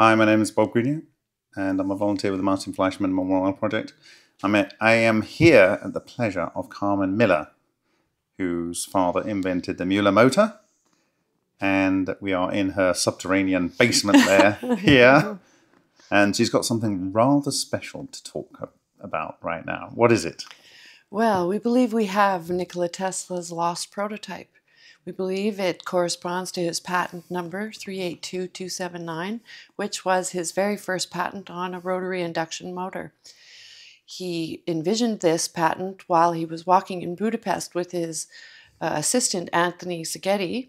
Hi, my name is Bob Greenyer, and I'm a volunteer with the Martin Fleischmann Memorial Project. I'm a, I am here at the pleasure of Carmen Miller, whose father invented the Mueller motor, and we are in her subterranean basement there here, and she's got something rather special to talk about right now. What is it? Well, we believe we have Nikola Tesla's lost prototype. We believe it corresponds to his patent number 382279, which was his very first patent on a rotary induction motor. He envisioned this patent while he was walking in Budapest with his uh, assistant Anthony Szigeti,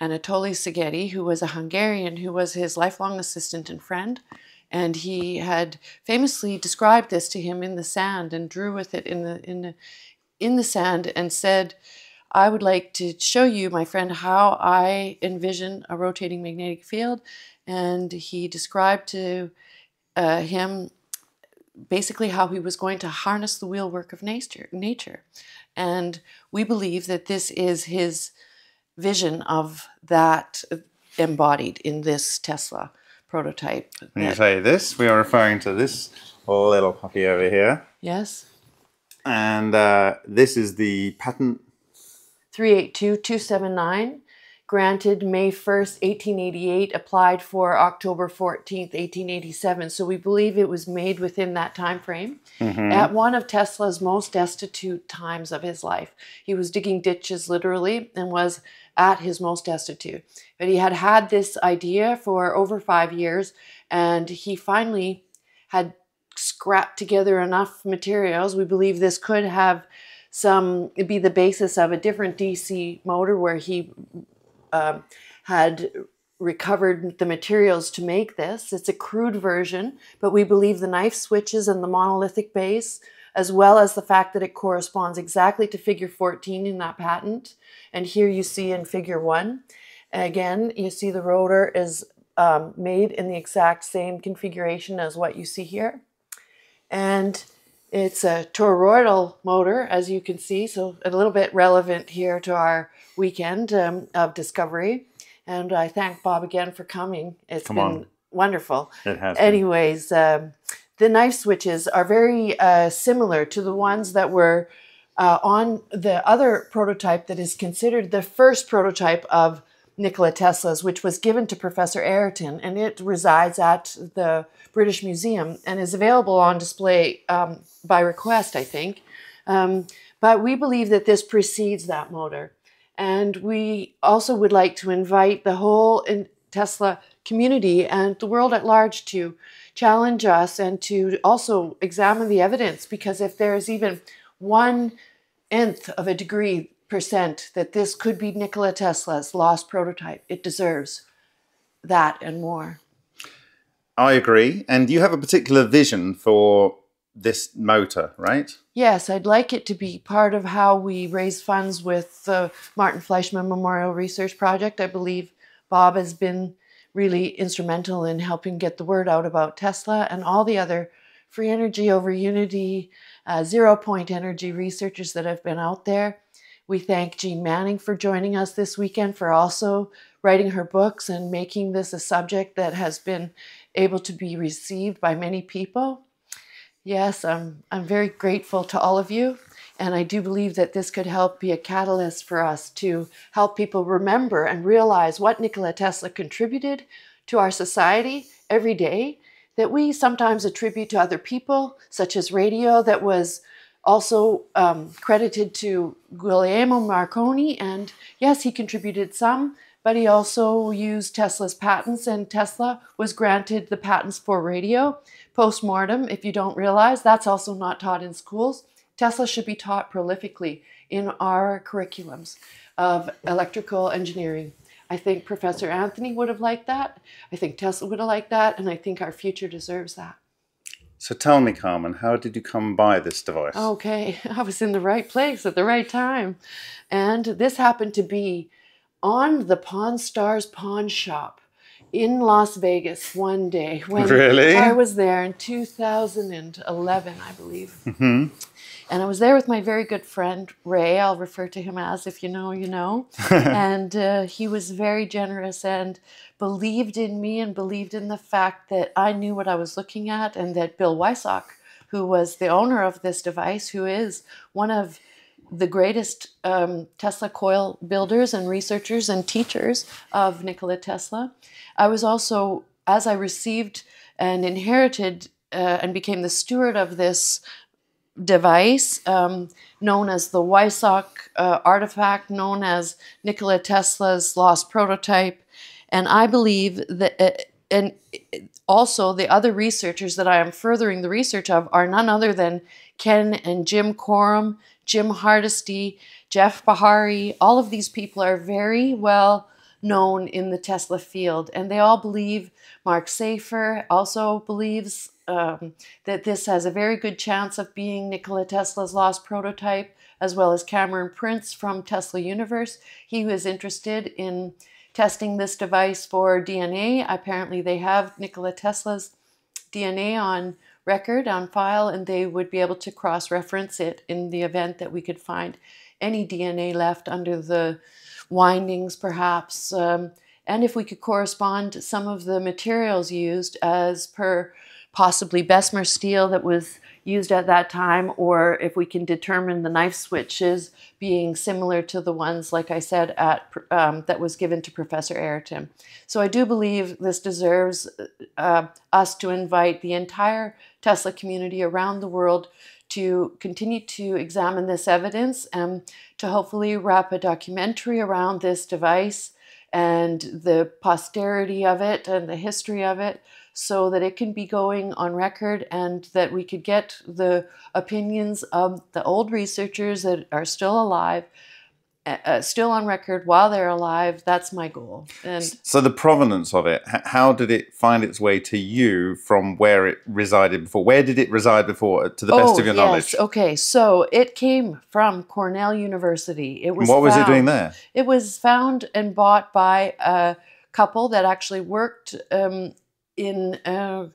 Anatoly Szigeti, who was a Hungarian who was his lifelong assistant and friend. And he had famously described this to him in the sand and drew with it in the, in the, in the sand and said, I would like to show you, my friend, how I envision a rotating magnetic field. And he described to uh, him basically how he was going to harness the wheelwork of nature. nature. And we believe that this is his vision of that embodied in this Tesla prototype. When you say this, we are referring to this little puppy over here. Yes. And uh, this is the patent 382279, granted May 1st, 1888, applied for October 14th, 1887. So we believe it was made within that time frame mm-hmm. at one of Tesla's most destitute times of his life. He was digging ditches literally and was at his most destitute. But he had had this idea for over five years and he finally had scrapped together enough materials. We believe this could have some be the basis of a different DC motor where he um, had recovered the materials to make this. It's a crude version, but we believe the knife switches and the monolithic base, as well as the fact that it corresponds exactly to figure 14 in that patent. And here you see in figure one, again, you see the rotor is um, made in the exact same configuration as what you see here. And it's a toroidal motor, as you can see, so a little bit relevant here to our weekend um, of discovery. And I thank Bob again for coming. It's Come been on. wonderful. It has. Anyways, um, the knife switches are very uh, similar to the ones that were uh, on the other prototype that is considered the first prototype of Nikola Tesla's, which was given to Professor Ayrton, and it resides at the British Museum and is available on display um, by request, I think. Um, but we believe that this precedes that motor. And we also would like to invite the whole Tesla community and the world at large to challenge us and to also examine the evidence because if there's even one nth of a degree that this could be Nikola Tesla's lost prototype. It deserves that and more. I agree. And you have a particular vision for this motor, right? Yes, I'd like it to be part of how we raise funds with the Martin Fleischmann Memorial Research Project. I believe Bob has been really instrumental in helping get the word out about Tesla and all the other free energy over unity, uh, zero point energy researchers that have been out there. We thank Jeane Manning for joining us this weekend, for also writing her books and making this a subject that has been able to be received by many people. Yes, I'm, I'm very grateful to all of you. And I do believe that this could help be a catalyst for us to help people remember and realize what Nikola Tesla contributed to our society every day that we sometimes attribute to other people, such as radio that was also um, credited to Guglielmo Marconi, and yes, he contributed some, but he also used Tesla's patents, and Tesla was granted the patents for radio. Post-mortem, if you don't realize, that's also not taught in schools. Tesla should be taught prolifically in our curriculums of electrical engineering. I think Professor Anthony would have liked that. I think Tesla would have liked that, and I think our future deserves that. So tell me, Carmen, how did you come by this device? Okay, I was in the right place at the right time. And this happened to be on the Pawn Stars pawn shop in Las Vegas one day when Really? I was there in 2011, I believe. hmm And I was there with my very good friend Ray. I'll refer to him as if you know, you know. and uh, he was very generous and believed in me and believed in the fact that I knew what I was looking at, and that Bill Wysock, who was the owner of this device, who is one of the greatest um, Tesla coil builders and researchers and teachers of Nikola Tesla. I was also, as I received and inherited uh, and became the steward of this device um, known as the Wysock uh, artifact, known as Nikola Tesla's lost prototype. And I believe that, uh, and also the other researchers that I am furthering the research of are none other than Ken and Jim Corum, Jim Hardesty, Jeff Behary. All of these people are very well known in the Tesla field, and they all believe. Marc Seifer also believes um, that this has a very good chance of being Nikola Tesla's lost prototype, as well as Cameron Prince from Tesla Universe. He was interested in testing this device for DNA. Apparently, they have Nikola Tesla's DNA on record, on file, and they would be able to cross reference it in the event that we could find any DNA left under the windings, perhaps. Um, and if we could correspond some of the materials used as per possibly Bessemer steel that was used at that time, or if we can determine the knife switches being similar to the ones, like I said, at um, that was given to Professor Ayrton. So I do believe this deserves uh, us to invite the entire Tesla community around the world to continue to examine this evidence and to hopefully wrap a documentary around this device and the posterity of it and the history of it so that it can be going on record and that we could get the opinions of the old researchers that are still alive uh, still on record while they're alive that's my goal and So the provenance of it, how did it find its way to you from where it resided before? Where did it reside before, to the best of your knowledge? Oh, Okay, so it came from Cornell University. It was what was it doing there? It was found and bought by a couple that actually worked um, in uh,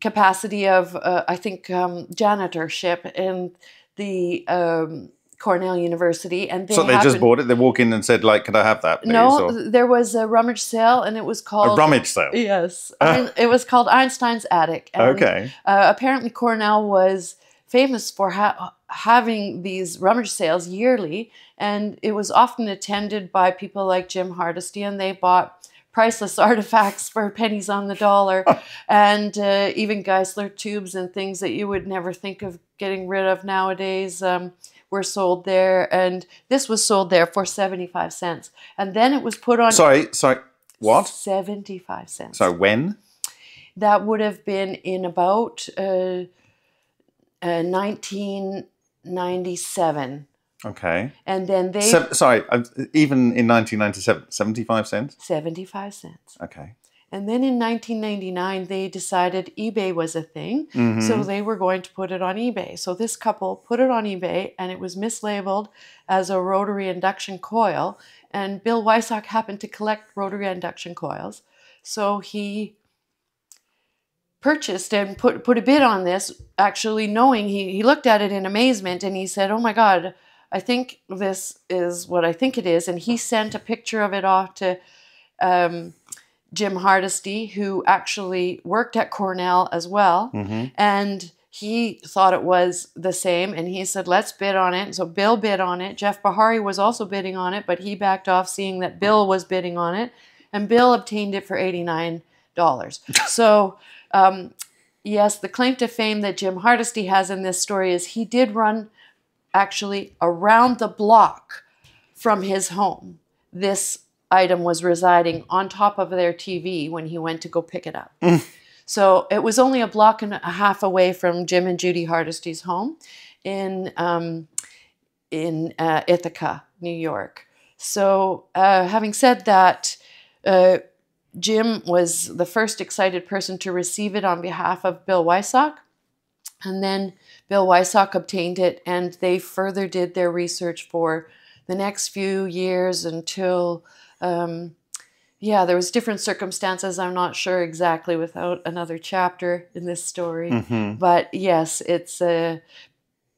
capacity of, uh, I think, um, janitorship in the um, Cornell University, and they so they just bought it. They walk in and said, "Like, could I have that?" Please? No, Or there was a rummage sale, and it was called a rummage sale. Yes. It was called Einstein's Attic. and, Okay. uh, apparently, Cornell was famous for ha- having these rummage sales yearly, and it was often attended by people like Jim Hardesty, and they bought priceless artifacts for pennies on the dollar, and uh, even Geissler tubes and things that you would never think of getting rid of nowadays. Um, were sold there, and this was sold there for 75 cents. And then it was put on Sorry, sorry. What? 75 cents. So when? That would have been in about uh, uh, 1997. Okay. And then they. Se- sorry, uh, even in 1997, 75 cents? 75 cents. Okay. And then in 1999, they decided eBay was a thing. Mhm. So they were going to put it on eBay. So this couple put it on eBay and it was mislabeled as a rotary induction coil. And Bill Wysock happened to collect rotary induction coils. So he purchased and put, put a bid on this, actually knowing he, he looked at it in amazement and he said, Oh my God, I think this is what I think it is. And he sent a picture of it off to um, Jim Hardesty, who actually worked at Cornell as well. Mhm. And he thought it was the same. And he said, let's bid on it. So Bill bid on it. Jeff Behary was also bidding on it, but he backed off seeing that Bill was bidding on it. And Bill obtained it for $89. so, um, yes, the claim to fame that Jim Hardesty has in this story is he did run actually around the block from his home. This item was residing on top of their TV when he went to go pick it up. So it was only a block and a half away from Jim and Judy Hardesty's home in um, in uh, Ithaca, New York. So uh, having said that, uh, Jim was the first excited person to receive it on behalf of Bill Wysock. And then Bill Wysock obtained it, and they further did their research for the next few years until um, yeah, there was different circumstances. I'm not sure exactly without another chapter in this story, Mm-hmm. but yes, it's uh,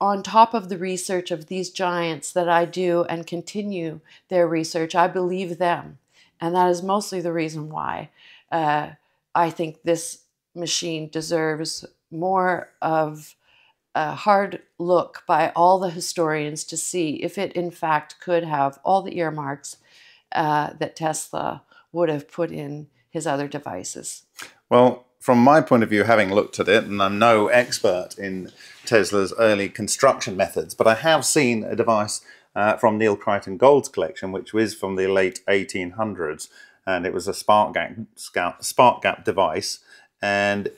on top of the research of these giants that I do and continue their research. I believe them, and that is mostly the reason why uh, I think this machine deserves more of a hard look by all the historians to see if it in fact could have all the earmarks uh, that Tesla would have put in his other devices. Well, from my point of view, having looked at it, and I'm no expert in Tesla's early construction methods, but I have seen a device uh, from Neil Crichton Gold's collection, which was from the late 1800s, and it was a spark gap, spark gap device. And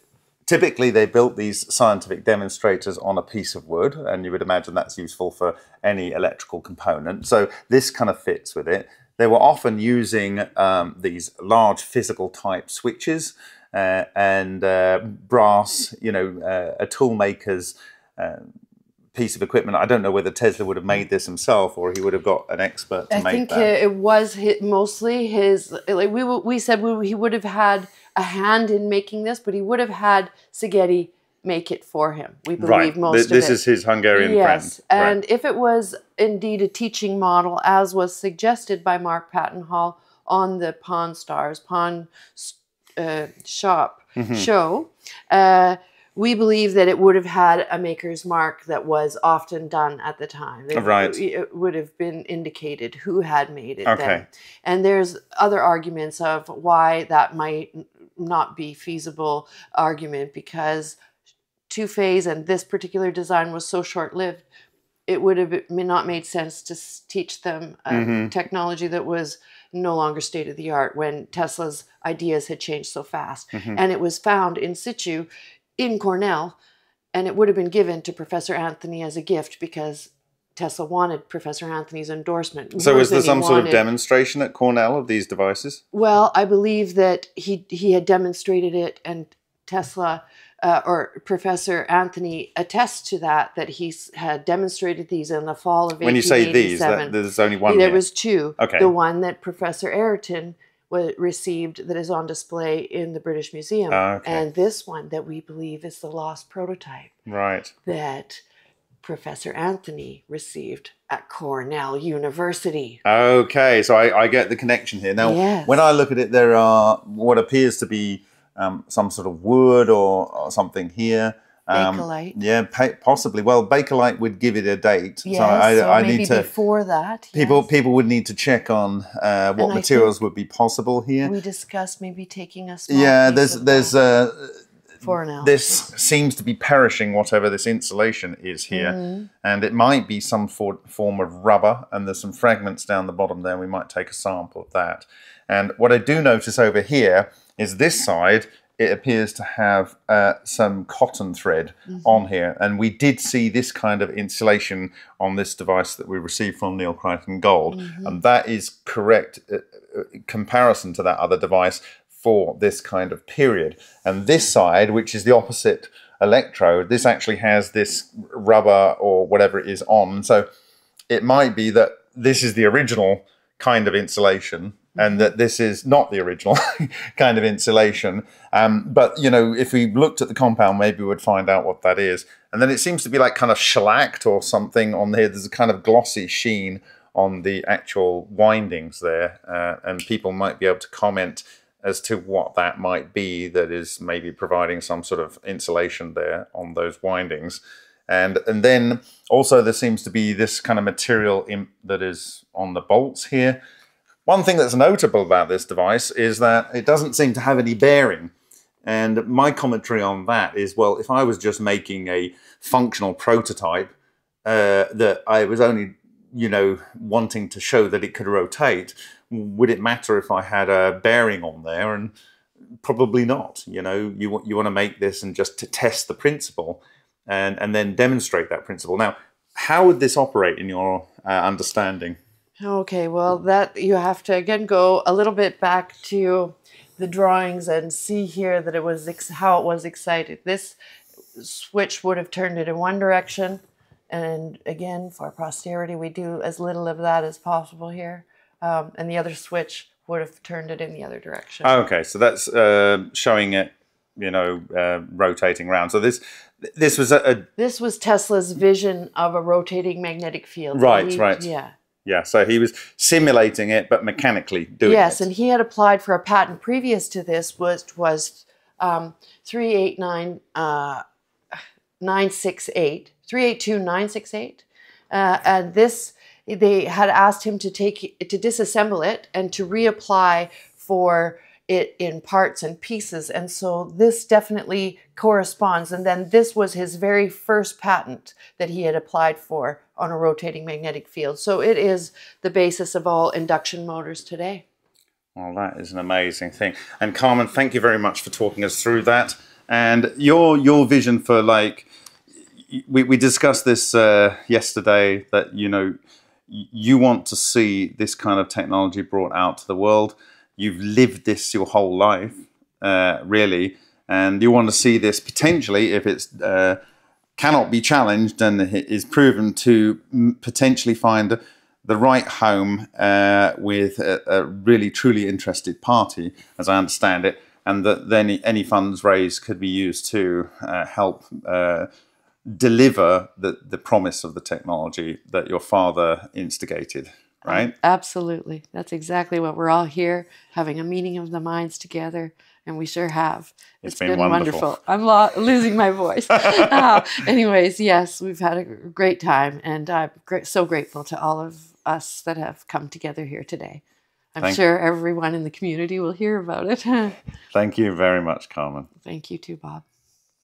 typically, they built these scientific demonstrators on a piece of wood, and you would imagine that's useful for any electrical component. So this kind of fits with it. They were often using um, these large physical type switches uh, and uh, brass, you know, uh, a toolmaker's uh, piece of equipment. I don't know whether Tesla would have made this himself or he would have got an expert to I make think it was hi mostly his. Like we we said, we, he would have had a hand in making this, but he would have had Szigeti make it for him. We believe right. most Th- this is his Hungarian yes, friend. and if it was indeed a teaching model, as was suggested by Mark Pattonhall on the Pawn Stars Pawn uh, Shop Mm-hmm. show, uh, we believe that it would have had a maker's mark that was often done at the time. It, Right. It would have been indicated who had made it Okay. then. And there's other arguments of why that might not be feasible argument because two phase and this particular design was so short lived, it would have not made sense to teach them a Mhm. technology that was no longer state of the art when Tesla's ideas had changed so fast. Mhm. And it was found in situ in Cornell, and it would have been given to Professor Anthony as a gift because Tesla wanted Professor Anthony's endorsement. So was there some sort of demonstration at Cornell of these devices? well, I believe that he he had demonstrated it, and Tesla uh, or Professor Anthony attests to that that he had demonstrated these in the fall of When you say these, that, there's only one there here. was two. Okay. The one that Professor Ayrton wa received that is on display in the British Museum, Ah, okay. and this one that we believe is the lost prototype Right. that Professor Anthony received at Cornell University. Okay, so I, I get the connection here. Now, Yes. when I look at it, there are what appears to be um, some sort of wood or, or something here. Um, Bakelite. Yeah, pa- possibly. Well, Bakelite would give it a date. Yes, so I, so I maybe need to. before that. People yes. people would need to check on uh, what And materials would be possible here. we discussed maybe taking a small Yeah, there's there's uh, for now. this seems to be perishing whatever this insulation is here. Mm-hmm. and it might be some for, form of rubber and there's some fragments down the bottom there. We might take a sample of that. And what i do notice over here is this side it appears to have uh, some cotton thread on here. And we did see this kind of insulation on this device that we received from neil crichton gold. And that is correct uh, uh, comparison to that other device for this kind of period. And this side, which is the opposite electrode, this actually has this rubber or whatever it is on. So it might be that this is the original kind of insulation and that this is not the original kind of insulation. Um, but, you know, if we looked at the compound, maybe we would find out what that is. And then it seems to be like kind of shellacked or something on here. There's a kind of glossy sheen on the actual windings there. Uh, and people might be able to comment as to what that might be that is maybe providing some sort of insulation there on those windings. And and then also there seems to be this kind of material that is on the bolts here. One thing that's notable about this device is that it doesn't seem to have any bearing. And my commentary on that is well, if I was just making a functional prototype uh, that I was only, you know, wanting to show that it could rotate, would it matter if I had a bearing on there? And probably not. You know, you want you want to make this and just to test the principle, and and then demonstrate that principle. Now, how would this operate in your uh, understanding? Okay, well, that you have to again go a little bit back to the drawings and see here that it was how it was excited. This switch would have turned it in one direction, and again, for posterity, we do as little of that as possible here. Um, and the other switch would have turned it in the other direction. Okay, so that's uh, showing it, you know, uh, rotating around. So this this was a, a this was Tesla's vision of a rotating magnetic field. Right, He- right. Yeah. yeah. So he was simulating it, but mechanically doing yes, it. and he had applied for a patent previous to this, which was um, 389 uh, 968, 382 968. Uh, and this, they had asked him to take, to disassemble it and to reapply for it in parts and pieces. And so this definitely corresponds. And then this was his very first patent that he had applied for on a rotating magnetic field. So it is the basis of all induction motors today. Well, that is an amazing thing. And Carmen, thank you very much for talking us through that. And your your vision for like, we, we discussed this uh, yesterday that you know you want to see this kind of technology brought out to the world. You've lived this your whole life, uh, really, and you want to see this potentially if it's. Uh, cannot be challenged and is proven to potentially find the right home uh, with a, a really truly interested party, as I understand it, and that then any funds raised could be used to uh, help uh, deliver the, the promise of the technology that your father instigated, right? Absolutely. That's exactly what we're all here having a meeting of the minds together, and we sure have. It's been wonderful. I'm lo- losing my voice. Ah, anyways, yes, we've had a great time, and I'm so grateful to all of us that have come together here today. I'm Thank- sure everyone in the community will hear about it. Thank you very much, Carmen. Thank you too, Bob.